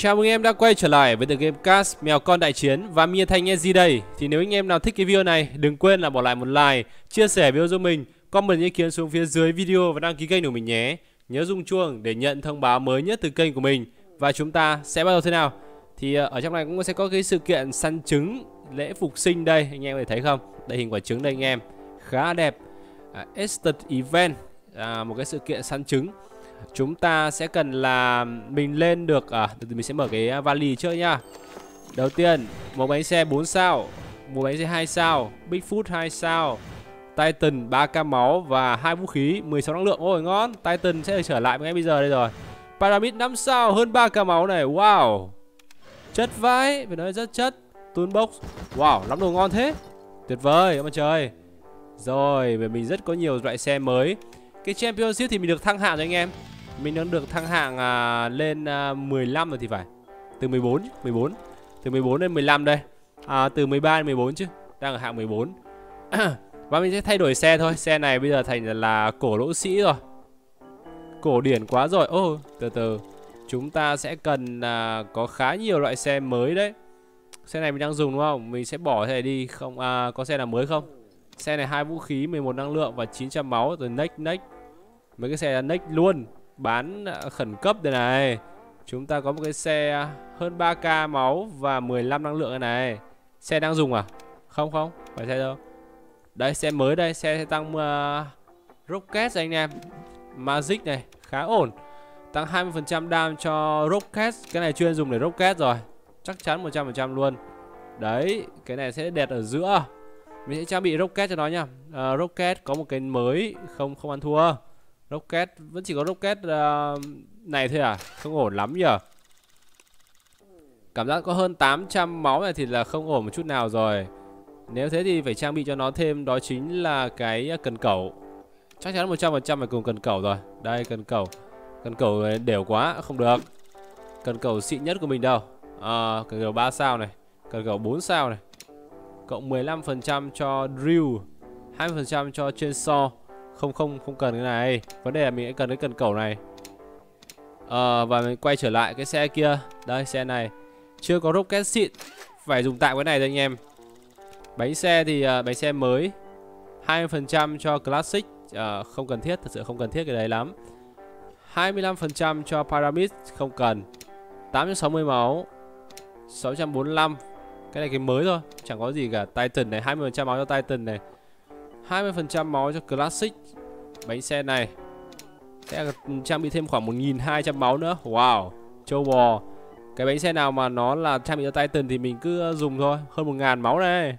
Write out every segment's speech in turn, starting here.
Chào mừng em đã quay trở lại với tựa game Cast Mèo con đại chiến và Mia Thanh gì đây? Thì nếu anh em nào thích cái video này đừng quên là bỏ lại một like, chia sẻ video giúp mình Comment ý kiến xuống phía dưới video và đăng ký kênh của mình nhé. Nhớ rung chuông để nhận thông báo mới nhất từ kênh của mình. Và chúng ta sẽ bắt đầu thế nào? Thì ờ, ở trong này cũng sẽ có cái sự kiện săn trứng lễ phục sinh đây Anh em có thể thấy không? Đây hình quả trứng đây anh em. Khá đẹp. À, Estate Event à, Một cái sự kiện săn trứng. Chúng ta sẽ cần là mình lên được à từ từ mình sẽ mở cái vali trước nhá. Đầu tiên, một bánh xe 4 sao, một bánh xe 2 sao, Bigfoot 2 sao, Titan 3k máu và hai vũ khí 16 năng lượng. Ôi ngon, Titan sẽ trở lại ngay bây giờ đây rồi. Pyramid 5 sao hơn 3k máu này. Wow. Chất vãi, phải nói rất chất. Toolbox. Wow, lắm đồ ngon thế. Tuyệt vời, ông trời. Rồi, mình rất có nhiều loại xe mới. Cái Championship thì mình được thăng hạng rồi anh em. Mình đang được thăng hạng à, lên à, 15 rồi thì phải. Từ 14 14 Từ 14 đến 15 đây. À, Từ 13 đến 14 chứ. Đang ở hạng 14 Và mình sẽ thay đổi xe thôi. Xe này bây giờ thành là cổ lỗ sĩ rồi. Cổ điển quá rồi. Ô oh, từ từ. Chúng ta sẽ cần à, có khá nhiều loại xe mới đấy. Xe này mình đang dùng đúng không? Mình sẽ bỏ xe này đi. Không à, Có xe nào mới không? Xe này hai vũ khí 11 năng lượng và 900 máu. Rồi next next Mấy cái xe là next luôn bán à, khẩn cấp đây này. Chúng ta có một cái xe hơn 3k máu và 15 năng lượng này này. Xe đang dùng à? Không không, phải xe đâu. Đây xe mới đây, xe tăng uh, Rocket anh em. Magic này, khá ổn. Tăng 20% đam cho Rocket. Cái này chuyên dùng để Rocket rồi. Chắc chắn 100% luôn. Đấy, cái này sẽ đẹp ở giữa. Mình sẽ trang bị Rocket cho nó nha. Uh, Rocket có một cái mới Không không ăn thua. Rocket vẫn chỉ có rocket uh, này thôi à? Không ổn lắm nhở Cảm giác có hơn 800 máu này thì là không ổn một chút nào rồi. Nếu thế thì phải trang bị cho nó thêm đó chính là cái ờ, cần cẩu. Chắc chắn 100% phải cùng cần cẩu rồi. Đây cần cẩu. Cần cẩu đều quá không được. Cần cẩu xịn nhất của mình đâu. À, Cần cẩu 3 sao này. Cần cẩu 4 sao này. Cộng 15% cho drill 20% cho chainsaw không không không cần cái này. Vấn đề là mình cần cái cần cầu này. À, và mình quay trở lại cái xe kia. Đây xe này. Chưa có rocket xịn phải dùng tạm cái này thôi anh em. Bánh xe thì uh, bánh xe mới. 20% cho classic. Uh, không cần thiết. Thật sự không cần thiết cái đấy lắm. 25% cho pyramid. Không cần. 860 máu. 645 cái này cái mới thôi chẳng có gì cả. Titan này 20% máu cho titan này. 20% máu cho Classic. Bánh xe này. Sẽ trang bị thêm khoảng 1.200 máu nữa. Wow Châu bò. Cái bánh xe nào mà nó là trang bị cho Titan thì mình cứ dùng thôi. Hơn 1.000 máu này.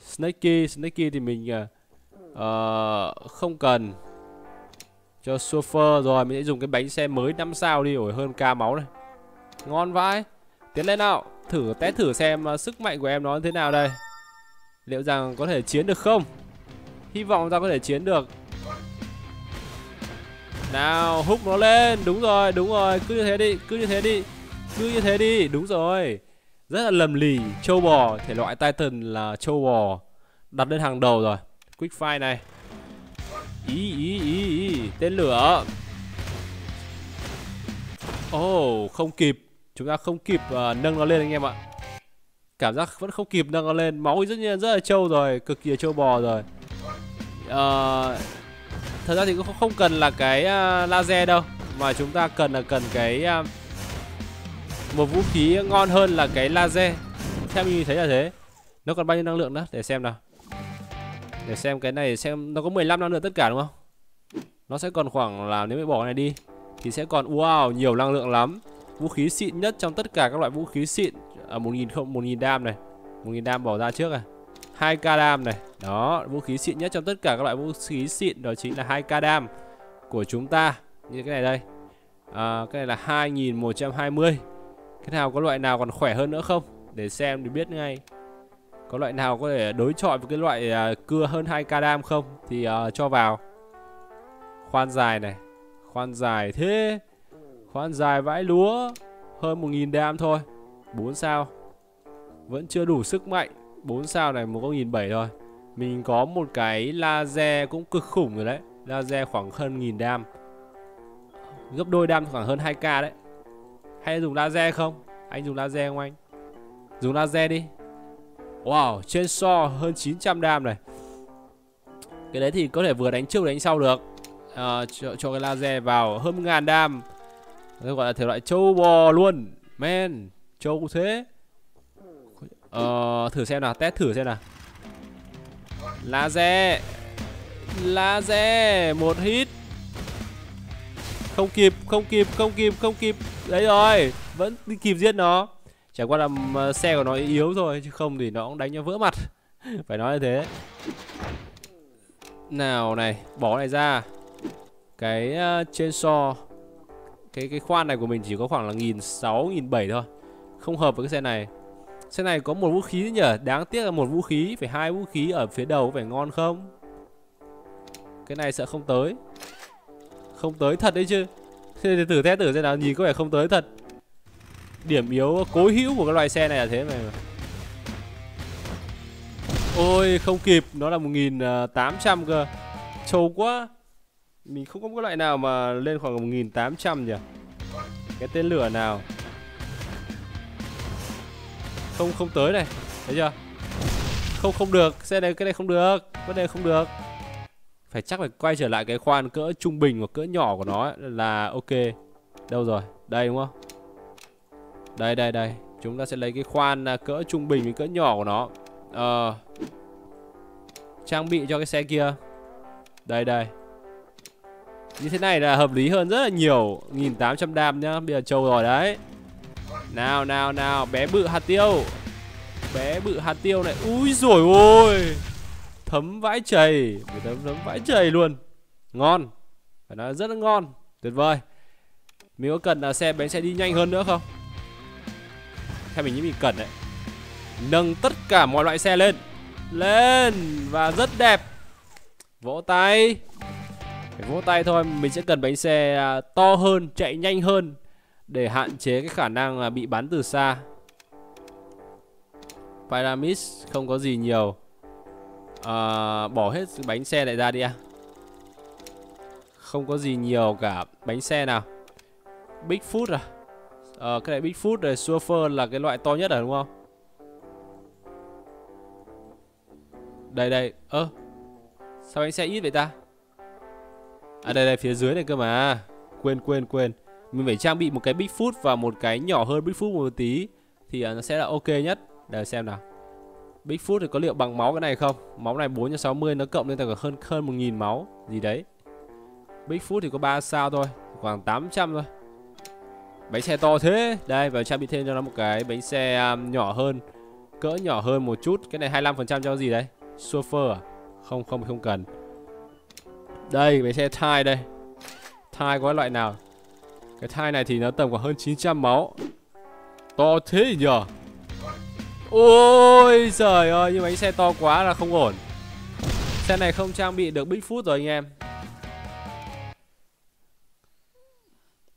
Snakey Snakey thì mình uh, Không cần. Cho Surfer Rồi mình sẽ dùng cái bánh xe mới 5 sao đi. Ổi hơn ca máu này. Ngon vãi. Tiến lên nào. Thử test thử xem uh, sức mạnh của em nó thế nào đây. Liệu rằng có thể chiến được không? Hy vọng ta có thể chiến được. Nào hút nó lên. Đúng rồi đúng rồi. Cứ như thế đi Cứ như thế đi Cứ như thế đi. Đúng rồi. Rất là lầm lì. Châu bò Thể loại Titan là châu bò. Đặt lên hàng đầu rồi. Quick fire này. Ý ý ý ý. Tên lửa. Oh không kịp. Chúng ta không kịp uh, nâng nó lên anh em ạ. Cảm giác vẫn không kịp nâng nó lên. Máu rất nhiên rất là trâu rồi Cực kỳ trâu bò rồi. Uh, thật ra thì cũng không cần là cái uh, laser đâu mà chúng ta cần là cần cái uh, một vũ khí ngon hơn là cái laser. Theo mình thấy là thế. Nó còn bao nhiêu năng lượng nữa? Để xem nào. Để xem cái này xem nó có 15 năng lượng tất cả đúng không? Nó sẽ còn khoảng là nếu mình bỏ cái này đi thì sẽ còn wow nhiều năng lượng lắm vũ khí xịn nhất trong tất cả các loại vũ khí xịn. Ở một nghìn không một nghìn đam này. Một nghìn đam bỏ ra trước à 2k đam này. Đó, vũ khí xịn nhất trong tất cả các loại vũ khí xịn Đó chính là 2k đam của chúng ta. Như cái này đây. À, Cái này là 2120 Cái nào có loại nào còn khỏe hơn nữa không? Để xem để biết ngay. Có loại nào có thể đối chọi với cái loại uh, cưa hơn 2k đam không? Thì uh, cho vào. Khoan dài này. Khoan dài thế. Khoan dài vãi lúa Hơn 1.000 đam thôi. 4 sao. Vẫn chưa đủ sức mạnh. 4 sao này một có 1.700 thôi. Mình có một cái laser cũng cực khủng rồi đấy. Laser khoảng hơn 1.000 đam. Gấp đôi đam khoảng hơn 2k đấy. Hay dùng laser không? Anh dùng laser không anh? Dùng laser đi. Wow trên so hơn 900 đam này. Cái đấy thì có thể vừa đánh trước đánh sau được. À, cho, cho cái laser vào. Hơn ngàn đam. Đây gọi là thể loại châu bò luôn. Men châu thế. Ờ, thử xem nào test thử xem nào. Laser laser một hit không kịp không kịp không kịp không kịp. Đấy rồi vẫn đi kịp giết nó. Chẳng qua là ờ, xe của nó yếu thôi chứ không thì nó cũng đánh cho vỡ mặt. Phải nói như thế. Nào này bỏ này ra. Cái uh, trên so cái cái khoan này của mình chỉ có khoảng là nghìn sáu, nghìn bảy thôi. Không hợp với cái xe này. Xe này có một vũ khí nhỉ? Đáng tiếc là một vũ khí. Phải hai vũ khí ở phía đầu phải ngon không? Cái này sợ không tới. Không tới thật đấy chứ. Thế thì thử test thử xem nào, nhìn có vẻ không tới thật. Điểm yếu, cố hữu của cái loại xe này là thế này mà. Ôi, không kịp. Nó là 1800 à, cơ. Trâu quá. Mình không có cái loại nào mà lên khoảng 1800 nhỉ? Cái tên lửa nào? Không không tới này. Thấy chưa? Không không được. Xe này cái này không được. Vấn đề không được. Phải chắc phải quay trở lại cái khoan cỡ trung bình hoặc cỡ nhỏ của nó ấy, là ok. Đâu rồi? Đây đúng không? Đây đây đây. Chúng ta sẽ lấy cái khoan à, cỡ trung bình với cỡ nhỏ của nó. Ờ. Trang bị cho cái xe kia. Đây đây như thế này là hợp lý hơn rất là nhiều. 1800 đam nhá, bây giờ trâu rồi đấy. Nào nào nào, bé bự hạt tiêu. Bé bự hạt tiêu này ui rồi ôi. Thấm vãi chảy thấm thấm vãi chảy luôn. Ngon. Phải nói rất là ngon. Tuyệt vời. Mình có cần là xe, bánh xe đi nhanh hơn nữa không? Theo mình nghĩ mình cần đấy. Nâng tất cả mọi loại xe lên. Lên và rất đẹp. Vỗ tay phải vỗ tay thôi mình sẽ cần bánh xe à, to hơn chạy nhanh hơn để hạn chế cái khả năng là bị bắn từ xa. Pyramid không có gì nhiều. À, bỏ hết bánh xe lại ra đi à không có gì nhiều cả bánh xe nào. Big Food à? À, cái này Bigfoot rồi Surfer là cái loại to nhất rồi đúng không? Đây đây ơ à, sao bánh xe ít vậy ta? À đây đây phía dưới này cơ mà quên quên quên mình phải trang bị một cái Big Food và một cái nhỏ hơn Big Food một tí thì à, nó sẽ là ok nhất để xem nào Big Food thì có liệu bằng máu cái này không? Máu này 4 60 nó cộng lên tầm hơn hơn 1000 máu gì đấy. Big Food thì có 3 sao thôi, khoảng 800 thôi. Bánh xe to thế. Đây và trang bị thêm cho nó một cái bánh xe um, nhỏ hơn, cỡ nhỏ hơn một chút. Cái này 25% cho gì đấy? Surfer à? Không không không cần. Đây mình xe thai đây. Thai có loại nào? Cái thai này thì nó tầm khoảng hơn 900 máu. To thế nhờ. Ôi trời ơi Nhưng bánh xe to quá là không ổn Xe này không trang bị được Bigfoot rồi anh em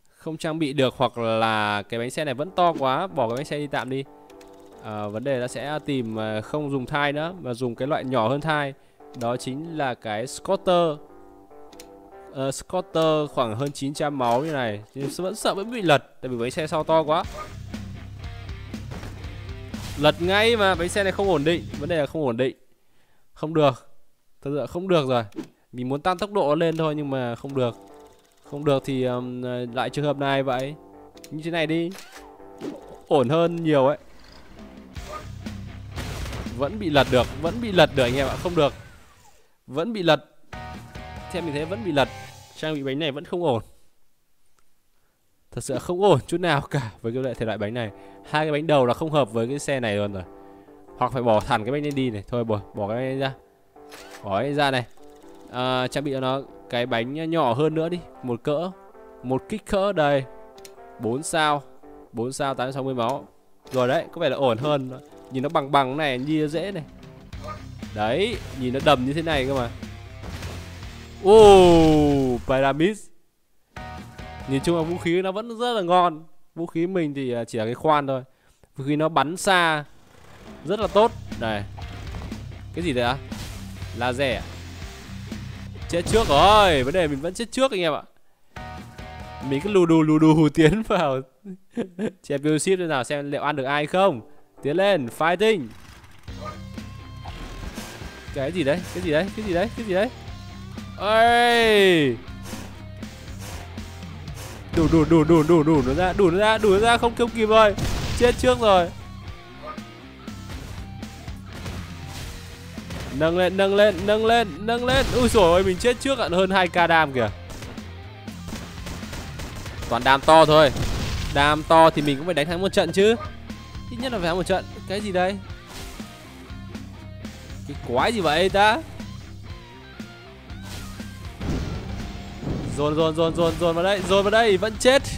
Không trang bị được hoặc là cái bánh xe này vẫn to quá Bỏ cái bánh xe đi tạm đi à, Vấn đề là sẽ tìm ờ, không dùng thai nữa Mà dùng cái loại nhỏ hơn thai Đó chính là cái Scotter Ờ, uh, Scotter khoảng hơn 900 máu như này Nhưng vẫn sợ vẫn bị lật Tại vì bánh xe sau to quá. Lật ngay mà bánh xe này không ổn định Vấn đề là không ổn định. Không được Thật sự không được rồi. Mình muốn tăng tốc độ lên thôi nhưng mà không được. Không được thì um, lại trường hợp này vậy. Như thế này đi Ổn hơn nhiều ấy. Vẫn bị lật được Vẫn bị lật được anh em ạ Không được. Vẫn bị lật Xem mình thấy vẫn bị lật. Trang bị bánh này vẫn không ổn. Thật sự không ổn chút nào cả với cái loại thể loại bánh này. Hai cái bánh đầu là không hợp với cái xe này luôn rồi. Hoặc phải bỏ thẳng cái bánh lên đi này. Thôi bỏ, bỏ cái bánh ra. Bỏ cái ra này. À, Trang bị cho nó cái bánh nhỏ hơn nữa đi. Một cỡ Một kích cỡ đây. 4 sao. 4 sao 860 máu. Rồi đấy có vẻ là ổn hơn. Nhìn nó bằng bằng này nhìn nó dễ này. Đấy nhìn nó đầm như thế này cơ mà. Oh Pyramid Nhìn chung là vũ khí nó vẫn rất là ngon. Vũ khí mình thì à, chỉ là cái khoan thôi. Vũ khí nó bắn xa Rất là tốt. Này. Cái gì đấy á à? Laser à? Chết trước rồi, Vấn đề mình vẫn chết trước anh em ạ. Mình cứ lù đù lù đù tiến vào. Championship nào, xem liệu ăn được ai không. Tiến lên, fighting. Cái gì đấy, cái gì đấy, cái gì đấy, cái gì đấy? Ơi đủ đủ đủ đủ đủ đủ nó ra, đủ nó ra, đủ nó ra, không không kịp rồi. Chết trước rồi. Nâng lên nâng lên nâng lên nâng lên. Ui rồi ơi mình chết trước ạ hơn 2 k đam kìa. Toàn đam to thôi. Đam to thì mình cũng phải đánh thắng một trận chứ. Ít nhất là phải thắng một trận. Cái gì đây? Cái quái gì vậy ta? Dồn dồn dồn dồn dồn vào đây dồn vào đây vẫn chết.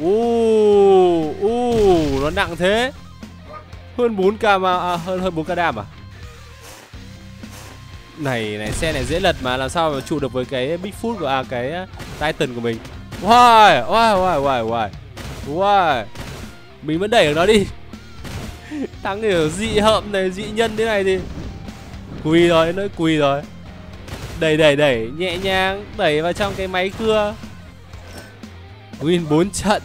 U u nó nặng thế. Hơn 4 k mà à, hơn hơn 4 k đam à? Này này xe này dễ lật mà làm sao mà trụ được với cái Bigfoot của à cái à, Titan của mình? Why why why why why why mình vẫn đẩy được nó đi. Thắng kiểu dị hợm này dị nhân thế này thì. Quỳ rồi nó quỳ rồi. Đẩy đẩy đẩy Nhẹ nhàng Đẩy vào trong cái máy cưa. Win 4 trận.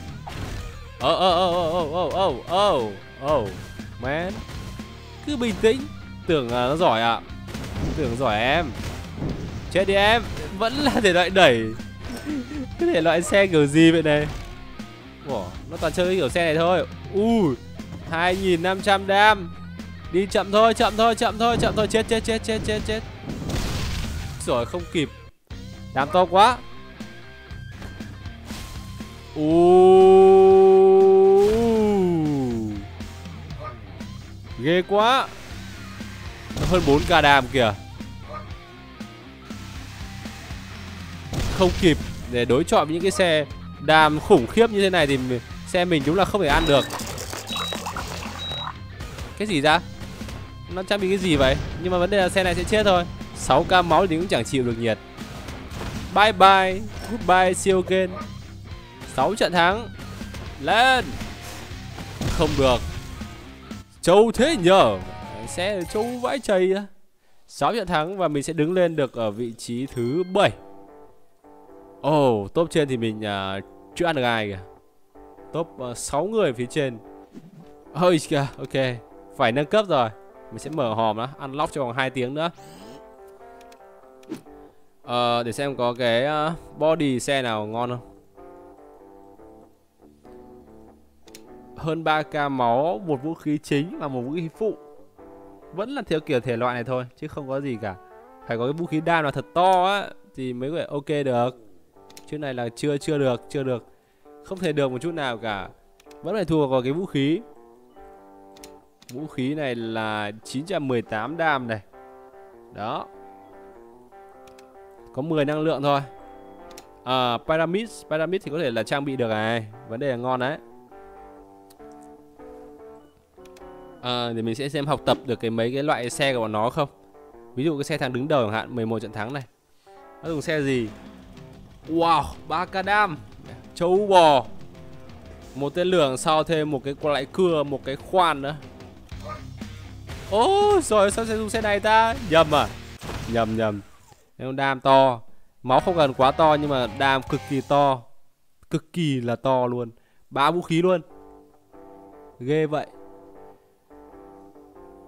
Oh oh oh oh oh oh oh oh Man. Cứ bình tĩnh. Tưởng là nó giỏi ạ. À. Tưởng giỏi em. Chết đi em. Vẫn là thể loại đẩy. Cái thể loại xe kiểu gì vậy này? Ủa, nó toàn chơi kiểu xe này thôi. Ui 2.500 đam. Đi chậm thôi, chậm thôi, chậm thôi, chậm thôi. Chết, chết, chết, chết, chết, chết rồi, không kịp. Đám to quá. U ghê quá. Hơn 4 k đam kìa. Không kịp để đối chọi với những cái xe đam khủng khiếp như thế này thì xe mình đúng là không thể ăn được. Cái gì ra? Nó trang bị cái gì vậy? Nhưng mà vấn đề là xe này sẽ chết thôi. 6k máu thì cũng chẳng chịu được nhiệt. Bye bye Goodbye siêu you 6 trận thắng Lên. Không được. Châu thế nhờ. Sẽ châu vãi chày 6 trận thắng và mình sẽ đứng lên được ở vị trí thứ 7 Ồ oh, top trên thì mình uh, chưa ăn được ai kìa. Top à, uh, 6 người phía trên. Ôi kìa ok. Phải nâng cấp rồi. Mình sẽ mở hòm đó Unlock cho vòng 2 tiếng nữa. Ờ, để xem có cái ờ, body xe nào ngon không. Hơn 3k máu, một vũ khí chính và một vũ khí phụ. Vẫn là theo kiểu thể loại này thôi, chứ không có gì cả. Phải có cái vũ khí đam nào thật to á Thì mới có thể ok được. Chứ này là chưa chưa được, chưa được. Không thể được một chút nào cả. Vẫn phải thua vào cái vũ khí. Vũ khí này là 918 đam này. Đó có 10 năng lượng thôi. À Pyramid Pyramid thì có thể là trang bị được này. Vấn đề là ngon đấy. À, Để mình sẽ xem học tập được cái mấy cái loại xe của bọn nó không? Ví dụ cái xe thằng đứng đầu chẳng hạn 11 trận thắng này. Nó dùng xe gì? Wow Bacadam Châu bò. Một tên lửa sau thêm một cái loại cưa Một cái khoan nữa. Ô rồi sao sẽ dùng xe này ta? Nhầm à? Nhầm nhầm nếu đam to. Máu không cần quá to nhưng mà đam cực kỳ to. Cực kỳ là to luôn. Bá vũ khí luôn. Ghê vậy.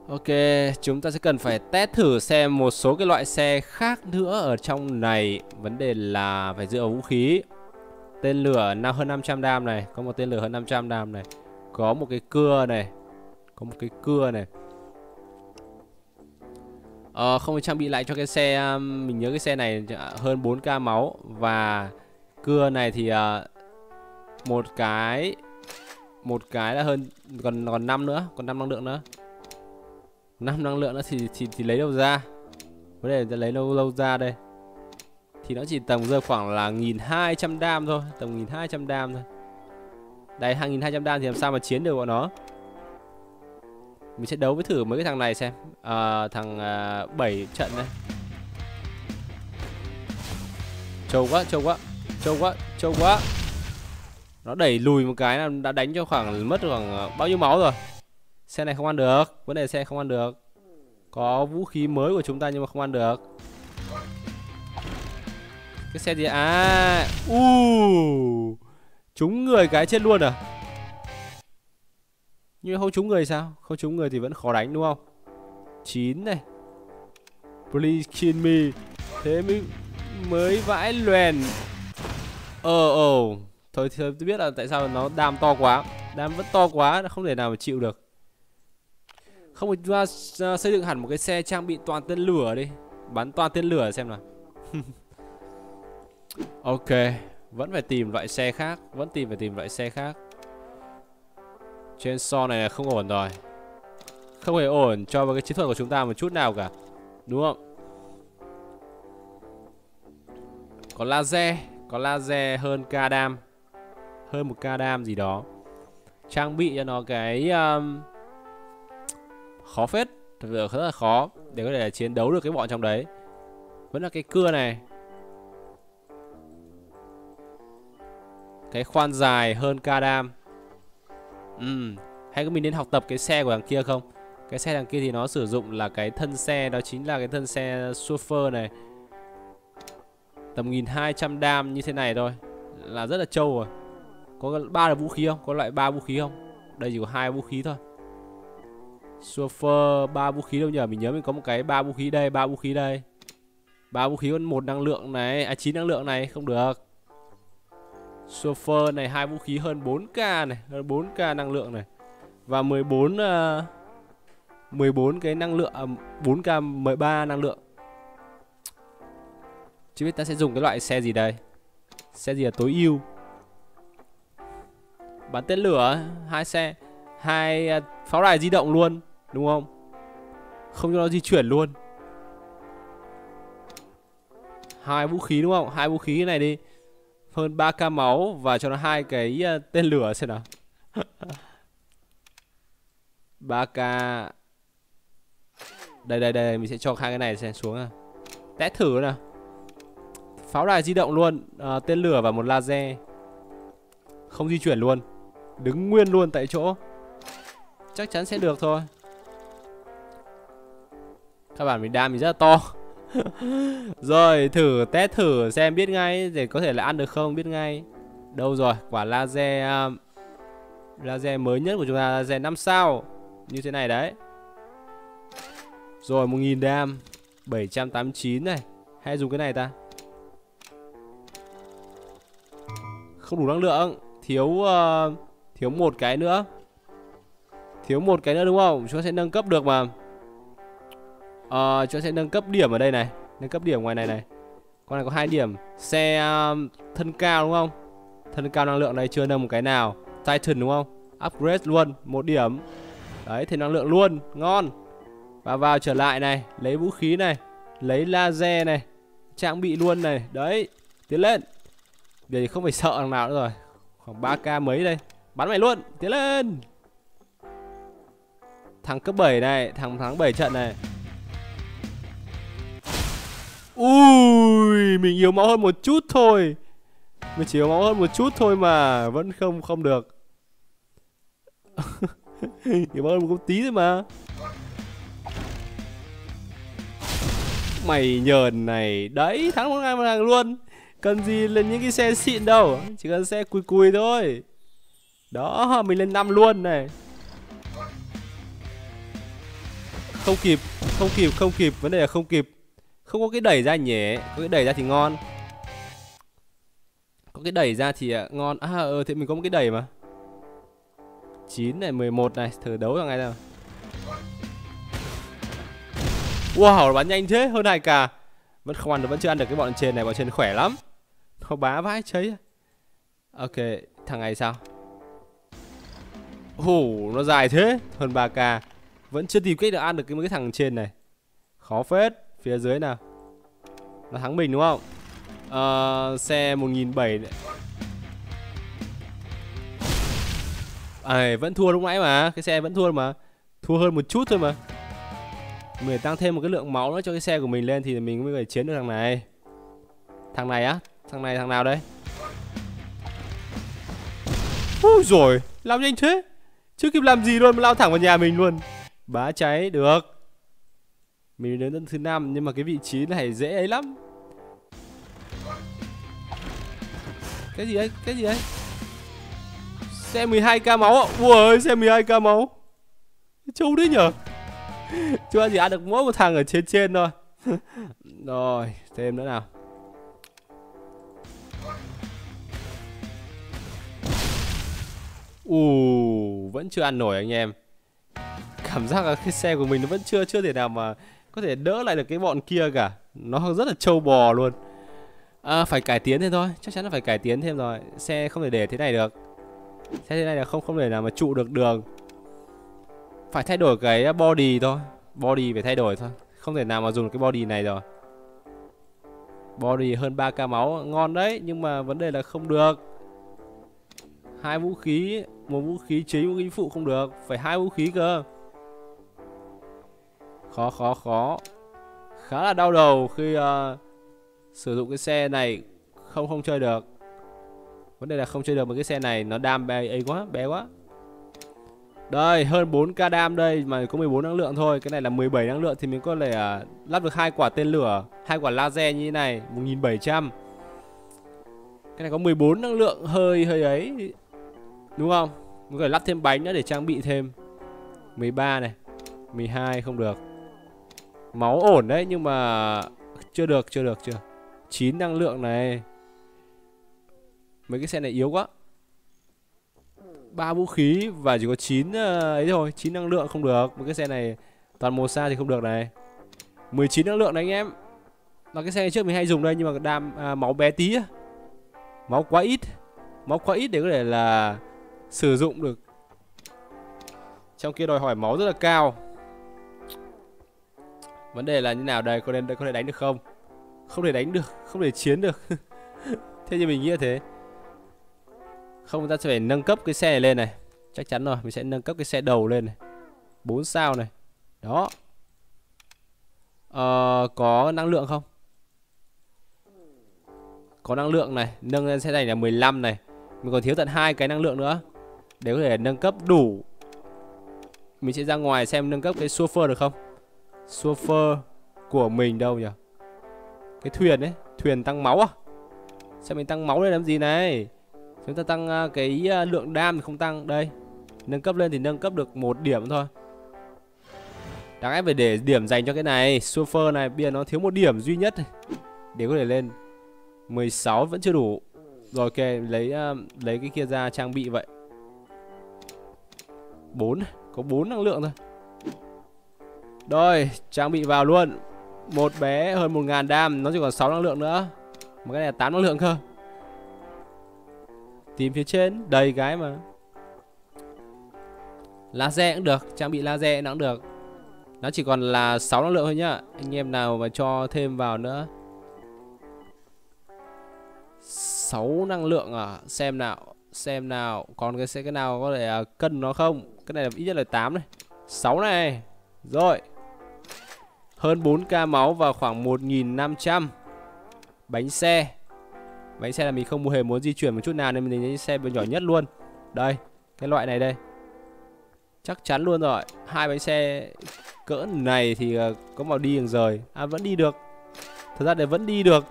Ok, chúng ta sẽ cần phải test thử xem một số cái loại xe khác nữa ở trong này. Vấn đề là phải dựa vũ khí. Tên lửa nào hơn 500 đam này. Có một tên lửa hơn 500 đam này. Có một cái cưa này. Có một cái cưa này. Ờ, không trang bị lại cho cái xe um, Mình nhớ cái xe này à, hơn 4k máu. Và cưa này thì uh, Một cái Một cái là hơn Còn còn 5 nữa Còn 5 năng lượng nữa. 5 năng lượng nữa thì, thì, thì lấy đâu ra? Vấn đề là lấy lâu lâu ra đây. Thì nó chỉ tầm rơi khoảng là 1200 đam thôi Tầm 1200 đam thôi. Đây 2200 đam thì làm sao mà chiến được bọn nó? Mình sẽ đấu với thử mấy cái thằng này xem. À, Thằng ờ, à, 7 trận này Trâu quá, trâu quá Trâu quá, trâu quá. Nó đẩy lùi một cái là đã đánh cho khoảng Mất khoảng ờ, bao nhiêu máu rồi? Xe này không ăn được Vấn đề xe không ăn được. Có vũ khí mới của chúng ta nhưng mà không ăn được. Cái xe gì? À u uh, Trúng người cái chết luôn à? Nhưng không trúng người sao? Không trúng người thì vẫn khó đánh đúng không? 9 này. Please kill me Thế mới mới vãi loèn Ờ ờ. Thôi, thì tôi biết là tại sao nó đam to quá. Đam vẫn to quá, Không thể nào mà chịu được. Không chúng ta à, xây dựng hẳn một cái xe trang bị toàn tên lửa đi. Bắn toàn tên lửa xem nào. Ok. Vẫn phải tìm loại xe khác. Vẫn tìm, phải tìm loại xe khác. Trên so này không ổn rồi. Không hề ổn cho vào cái chiến thuật của chúng ta một chút nào cả Đúng không? Có laser Có laser hơn ca đam Hơn một ca đam gì đó. Trang bị cho nó cái um, Khó phết Thật sự rất là khó Để có thể chiến đấu được cái bọn trong đấy. Vẫn là cái cưa này. Cái khoan dài hơn ca đam. Ừ. Hay có mình nên học tập cái xe của thằng kia không? Cái xe thằng kia thì nó sử dụng là cái thân xe, Đó chính là cái thân xe Surfer này. Tầm 1200 đam như thế này thôi. Là rất là trâu rồi. Có ba là vũ khí không? Có loại ba vũ khí không? Đây chỉ có hai vũ khí thôi. Surfer ba vũ khí đâu nhỉ? Mình nhớ mình có một cái ba vũ khí đây, ba vũ khí đây. Ba vũ khí còn một năng lượng này À chín năng lượng này, không được. Surfer này hai vũ khí hơn 4k này Hơn 4k năng lượng này. Và 14 uh, 14 cái năng lượng uh, 4k 13 năng lượng. Chứ biết ta sẽ dùng cái loại xe gì đây? Xe gì là tối ưu? Bắn tên lửa hai xe hai uh, pháo đài di động luôn Đúng không? Không cho nó di chuyển luôn. Hai vũ khí đúng không? Hai vũ khí này đi hơn 3k máu và cho nó hai cái uh, tên lửa xem nào. 3k đây đây đây mình sẽ cho hai cái này xem xuống à test thử nào. Pháo đài di động luôn uh, tên lửa và một laser. Không di chuyển luôn. Đứng nguyên luôn tại chỗ. Chắc chắn sẽ được thôi. Các bạn mình đam mình rất là to. rồi thử test thử xem biết ngay để có thể là ăn được không biết ngay. Đâu rồi quả laser um, laser mới nhất của chúng ta laser 5 sao. Như thế này đấy. Rồi 1000 dam 789 này. Hay dùng cái này ta? Không đủ năng lượng thiếu uh, thiếu một cái nữa. Thiếu một cái nữa đúng không? Chúng ta sẽ nâng cấp được mà. Ờ, chúng sẽ nâng cấp điểm ở đây này. Nâng cấp điểm ngoài này này. Con này có hai điểm. Xe um, thân cao đúng không? Thân cao năng lượng này chưa nâng một cái nào. Titan đúng không? Upgrade luôn một điểm. Đấy thì năng lượng luôn. Ngon. Và vào trở lại này Lấy vũ khí này Lấy laser này Trang bị luôn này. Đấy Tiến lên. Giờ thì không phải sợ thằng nào nữa rồi. Khoảng 3k mấy đây. Bắn mày luôn Tiến lên. Thằng cấp 7 này Thằng thắng 7 trận này. Ui, mình yếu máu hơn một chút thôi. Mình chỉ yếu máu hơn một chút thôi mà vẫn không không được. yếu máu hơn một tí thôi mà. Mày nhờn này, đấy thắng một ngày một hàng luôn. Cần gì lên những cái xe xịn đâu, chỉ cần xe cùi cùi thôi. Đó, mình lên năm luôn này. Không kịp, không kịp, không kịp, vấn đề là không kịp. Không có cái đẩy ra nhỉ? Có cái đẩy ra thì ngon. Có cái đẩy ra thì à, ngon. À ờ thì mình có một cái đẩy mà. 9 này 11 này Thử đấu thằng này nào. Wow bắn nhanh thế hơn hai cả. Vẫn không ăn được vẫn chưa ăn được cái bọn trên này Bọn trên khỏe lắm. Nó bá vãi cháy. Ok thằng này sao? Ồ nó dài thế Hơn 3k Vẫn chưa tìm cách được ăn được cái, cái thằng trên này. Khó phết. Phía dưới nào. Nó thắng mình đúng không? À, Xe 1007 À, vẫn thua lúc nãy mà. Cái xe vẫn thua mà. Thua hơn một chút thôi mà. Mình tăng thêm một cái lượng máu nữa cho cái xe của mình lên Thì mình mới phải chiến được thằng này. Thằng này á. Thằng này thằng nào đây? Ui rồi Làm nhanh thế. Chưa kịp làm gì luôn mà lao thẳng vào nhà mình luôn. Bá cháy được mình đến thứ năm nhưng mà cái vị trí này dễ ấy lắm Cái gì ấy Cái gì ấy Xe 12k máu ạ. Ui ơi, xe 12k máu. Trâu đấy nhở? Chưa gì ăn được mỗi một thằng ở trên trên thôi. Rồi, thêm nữa nào. Ù, vẫn chưa ăn nổi anh em. Cảm giác là cái xe của mình nó vẫn chưa chưa thể nào mà có thể đỡ lại được cái bọn kia cả. Nó rất là trâu bò luôn. À, phải cải tiến thêm thôi, chắc chắn là phải cải tiến thêm rồi. Xe không thể để thế này được. Xe thế này là không không thể nào mà trụ được đường. Phải thay đổi cái body thôi. Body phải thay đổi thôi. Không thể nào mà dùng cái body này rồi. Body hơn 3k máu ngon đấy, nhưng mà vấn đề là không được. Hai vũ khí, một vũ khí chính, vũ khí phụ không được, phải hai vũ khí cơ. Khó khó khó. Khá là đau đầu khi uh, sử dụng cái xe này không không chơi được. Vấn đề là không chơi được một cái xe này nó đam bé ấy quá, bé quá. Đây, hơn 4k đam đây mà có 14 năng lượng thôi. Cái này là 17 năng lượng thì mình có thể uh, lắp được hai quả tên lửa, hai quả laser như thế này, 1700. Cái này có 14 năng lượng hơi hơi ấy. Đúng không? Mình có thể lắp thêm bánh nữa để trang bị thêm. 13 này. 12 không được. Máu ổn đấy nhưng mà chưa được, chưa được, chưa. 9 năng lượng này. Mấy cái xe này yếu quá. Ba vũ khí và chỉ có 9 ờ, ấy thôi 9 năng lượng không được. Một cái xe này toàn màu xa thì không được này. 19 năng lượng đấy anh em. Là cái xe này trước mình hay dùng đây nhưng mà đam à, máu bé tí máu quá ít. Máu quá ít để có thể là sử dụng được. Trong kia đòi hỏi máu rất là cao vấn đề là như nào đây? Có nên có thể đánh được không? Không thể đánh được không thể chiến được. Thế như mình nghĩ là thế. Không ta sẽ phải nâng cấp cái xe này lên này. Chắc chắn rồi Mình sẽ nâng cấp cái xe đầu lên này. Bốn sao này. Đó. Ờ, Có năng lượng không? Có năng lượng này. Nâng lên xe này là 15 này. Mình còn thiếu tận hai cái năng lượng nữa. Để có thể nâng cấp đủ. Mình sẽ ra ngoài xem nâng cấp cái surfer được không? Surfer của mình đâu nhỉ? Cái thuyền ấy Thuyền tăng máu à? Sao mình tăng máu lên làm gì này? Chúng ta tăng à, cái à, lượng đam thì không tăng. Đây Nâng cấp lên thì nâng cấp được một điểm thôi. Đáng lẽ phải để điểm dành cho cái này. Surfer này bây giờ nó thiếu một điểm duy nhất Để có thể lên 16 vẫn chưa đủ. Rồi ok lấy uh, lấy cái kia ra trang bị vậy. 4 Có 4 năng lượng thôi. Rồi, trang bị vào luôn. Một bé hơn 1000 đam, Nó chỉ còn 6 năng lượng nữa. Một cái này là 8 năng lượng cơ. Tìm phía trên, đầy cái mà. Laser cũng được, Trang bị laser cũng được. Nó chỉ còn là 6 năng lượng thôi nhá. Anh em nào mà cho thêm vào nữa. 6 năng lượng à? Xem nào Xem nào. Còn cái xe cái nào có thể à, cân nó không? Cái này là ít nhất là 8 này. 6 này. Rồi. Hơn 4k máu và khoảng 1.500 Bánh xe Bánh xe là mình không hề muốn di chuyển một chút nào nên mình lấy xe nhỏ nhất luôn. Đây, cái loại này đây. Chắc chắn luôn rồi. Hai bánh xe cỡ này thì ờ, có màu đi đường rời. À vẫn đi được. Thật ra để vẫn đi được.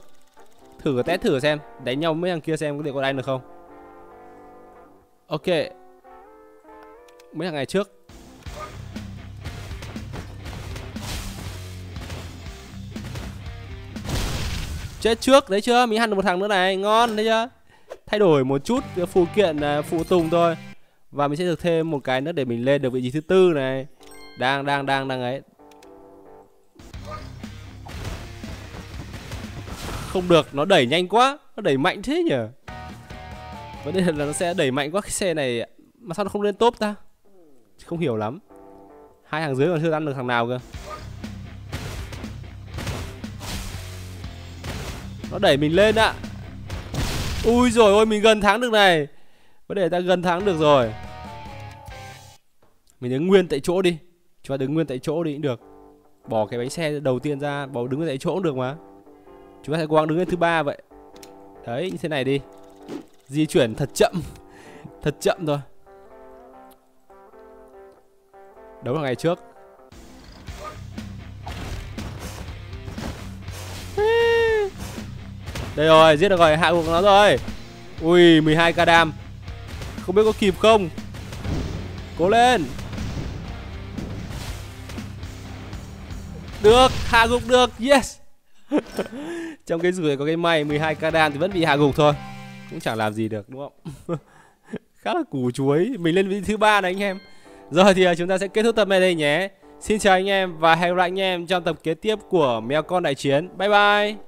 Thử test thử xem, đánh nhau mấy thằng kia xem có thể có đánh được không. Ok. Mấy thằng ngày trước chết trước đấy chưa? Mình ăn được một thằng nữa này. Ngon đấy chưa? Thay đổi một chút phụ kiện à, phụ tùng thôi. Và mình sẽ được thêm một cái nữa để mình lên được vị trí thứ tư này. Đang đang đang đang ấy. Không được, nó đẩy nhanh quá. Nó đẩy mạnh thế nhỉ? Vấn đề là nó sẽ đẩy mạnh quá cái xe này. Mà sao nó không lên top ta? Không hiểu lắm. Hai hàng dưới còn chưa ăn được thằng nào cơ. Nó đẩy mình lên ạ. Ui rồi ôi, mình gần thắng được này. Vấn đề ta gần thắng được rồi. Mình đứng nguyên tại chỗ đi. Chúng ta đứng nguyên tại chỗ đi cũng được. Bỏ cái bánh xe đầu tiên ra, Bỏ đứng tại chỗ cũng được mà. Chúng ta sẽ cố gắng đứng lên thứ ba vậy. Đấy, như thế này đi. Di chuyển thật chậm. Thật chậm thôi. Đấu là ngày trước. Đây rồi, giết được rồi, hạ gục nó rồi. Ui 12k đam. Không biết có kịp không? Cố lên. Được hạ gục được Yes. Trong cái rủi có cái may 12k đam thì vẫn bị hạ gục thôi. Cũng chẳng làm gì được đúng không? Khá là củ chuối. Mình lên vị thứ ba này anh em. Rồi thì à, chúng ta sẽ kết thúc tập này đây nhé. Xin chào anh em và hẹn gặp lại anh em trong tập kế tiếp của Mèo Con Đại Chiến. Bye bye.